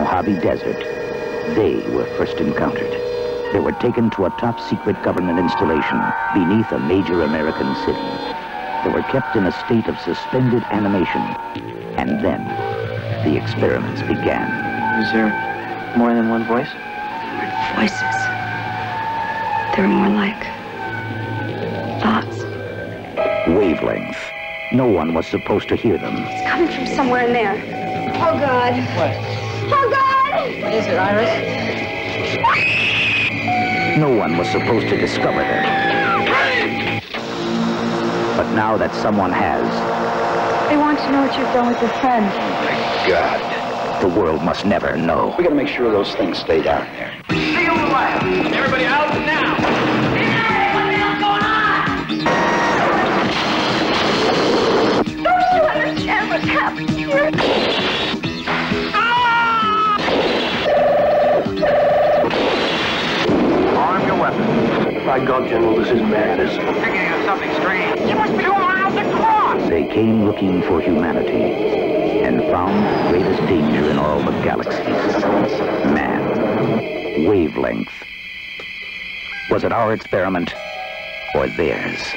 Mojave Desert, they were first encountered. They were taken to a top-secret government installation beneath a major American city. They were kept in a state of suspended animation. And then, the experiments began. Is there more than one voice? Voices. They're more like thoughts. Wavelength. No one was supposed to hear them. It's coming from somewhere in there. Oh, God. What? Oh, God! What is it, Iris? No one was supposed to discover them. But now that someone has, They want to know what you've done with your friend. Oh, my God. the world must never know. We gotta make sure those things stay down there. Weapons. By God, General, this is madness. Thinking of something strange. You must be two miles across! They came looking for humanity and found the greatest danger in all the galaxies. Man. Wavelength. Was it our experiment or theirs?